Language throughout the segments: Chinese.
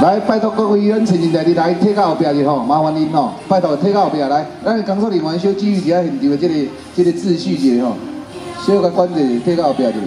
来，拜托各位员陈进来，你来退到后边去吼，麻烦您吼，拜托退到后边来。咱工作人员小注意一下现场的这个这个秩序者吼，小个管制退到后边去。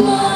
love.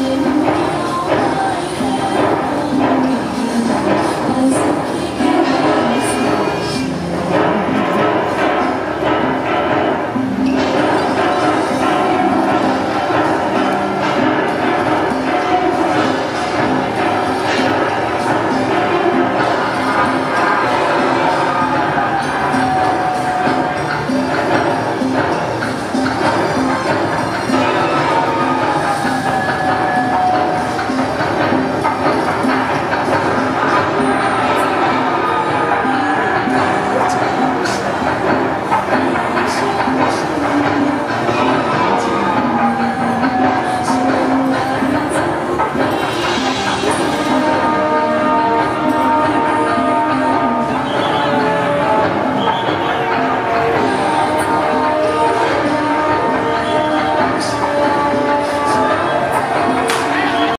지금